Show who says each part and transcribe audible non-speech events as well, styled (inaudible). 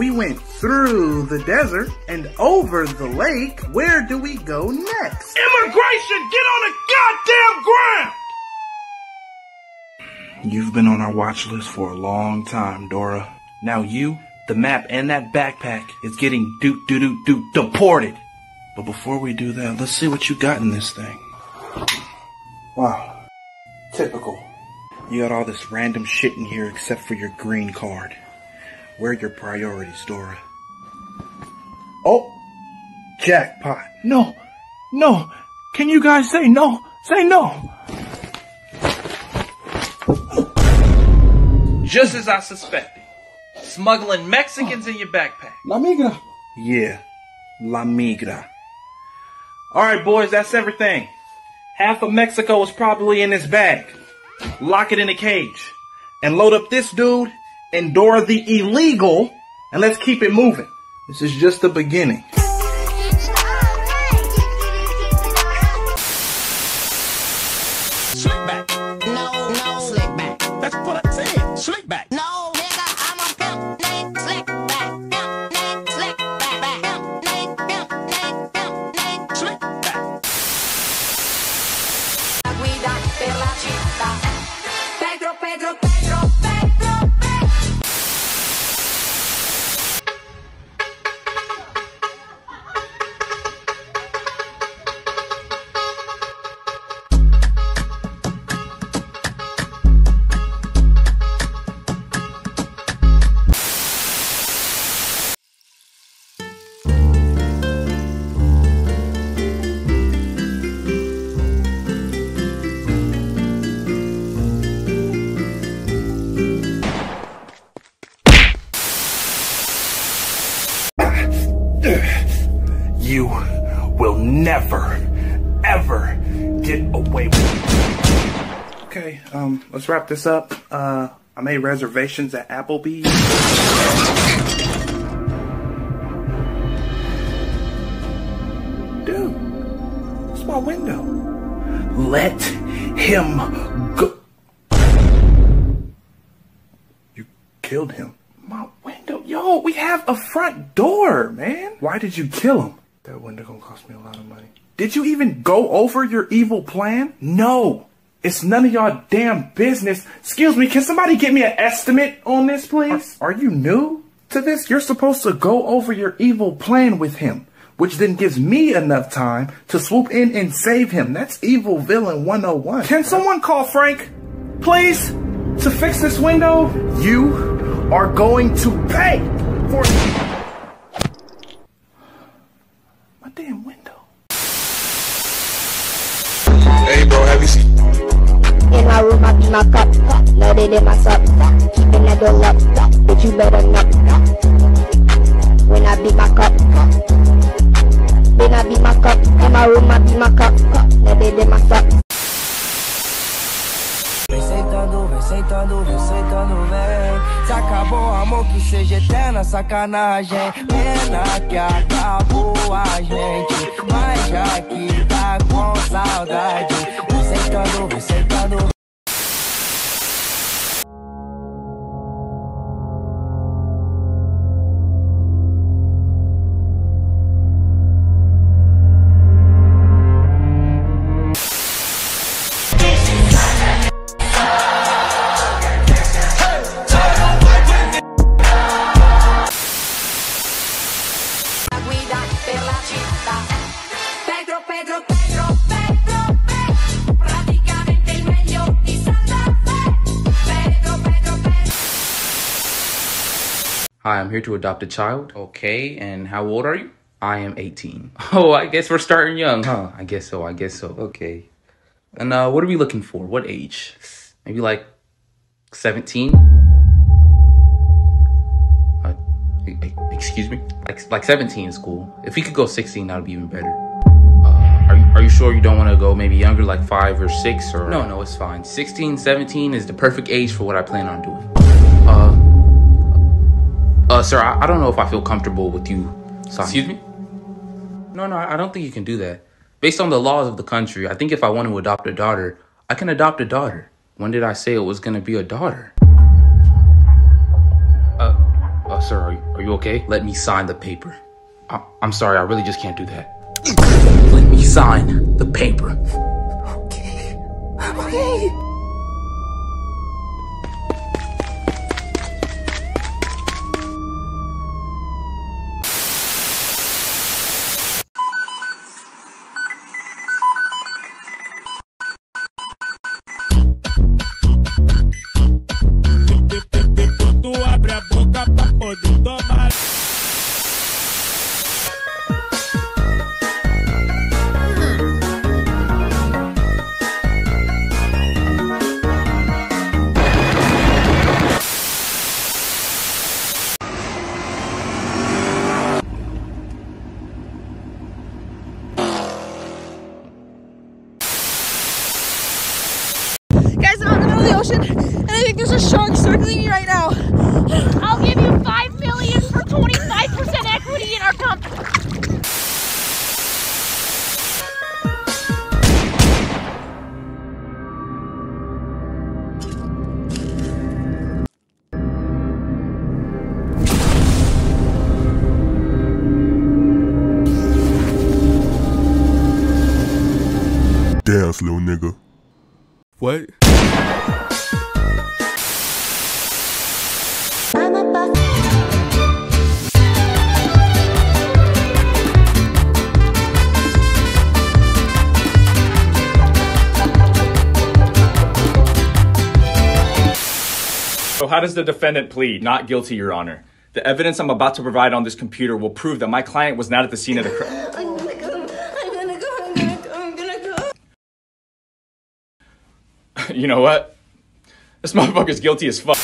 Speaker 1: We went through the desert and over the lake. Where do we go next?
Speaker 2: Immigration, get on the goddamn ground!
Speaker 1: You've been on our watch list for a long time, Dora. Now you, the map, and that backpack is getting doot doot doot doot deported. But before we do that, let's see what you got in this thing. Wow. Typical. You got all this random shit in here except for your green card. Where are your priorities, Dora? Oh! Jackpot.
Speaker 2: No, no. Can you guys say no? Say no.
Speaker 3: Just as I suspected. Smuggling Mexicans in your backpack.
Speaker 2: La migra.
Speaker 1: Yeah. La migra. Alright, boys, that's everything. Half of Mexico is probably in this bag. Lock it in a cage. And load up this dude Dora the illegal. And let's keep it moving. This is just the beginning. You will never, ever get away with it. Okay, um, let's wrap this up. Uh, I made reservations at Applebee's. Dude, it's my window. Let him go. You killed him. My window. Yo, we have a front door, man. Why did you kill him? That window gonna cost me a lot of money. Did you even go over your evil plan? No. It's none of y'all damn business. Excuse me, can somebody get me an estimate on this, please? Are, are you new to this? You're supposed to go over your evil plan with him, which then gives me enough time to swoop in and save him. That's evil villain 101. Can someone call Frank, please, to fix this window? You are going to pay for my damn window.
Speaker 4: Hey, bro, have you seen?
Speaker 5: In my room, I be my cup, loaded in my sup, keeping that door up, but you better not.
Speaker 6: Sacanagem. Pena que acabou a gente, mas já que tá com saudade. Sentando, vem sentando.
Speaker 7: I'm here to adopt a child. Okay, and how old are you? I am 18. (laughs) Oh, I guess we're starting young, huh? I guess so, I guess so. Okay. And uh, what are we looking for? What age? Maybe like 17? Uh, excuse me? Like, like 17 is cool. If we could go 16, that would be even better. Uh, are, you, are you sure you don't want to go maybe younger, like 5 or 6? Or No, no, it's fine. 16, 17 is the perfect age for what I plan on doing. Uh, sir, I, I don't know if I feel comfortable with you. Excuse me? No, no, I don't think you can do that. Based on the laws of the country, I think if I want to adopt a daughter, I can adopt a daughter. When did I say it was gonna be a daughter? Uh, uh Uh, sir, are you, are you okay? Let me sign the paper. I, I'm sorry, I really just can't do that. Let me sign the paper.
Speaker 6: Okay. Okay.
Speaker 8: I'm out in the middle of the ocean, and I think there's a shark circling me right now.
Speaker 9: I'll give you five million for 25% equity in our company.
Speaker 4: Dance, little nigga.
Speaker 10: What?
Speaker 11: How does the defendant plead? Not guilty, Your Honor. The evidence I'm about to provide on this computer will prove that my client was not at the scene of the crime. (laughs)
Speaker 5: I'm gonna go. I'm gonna go. I'm gonna go. I'm gonna go. (laughs)
Speaker 11: you know what? This motherfucker's guilty as fuck.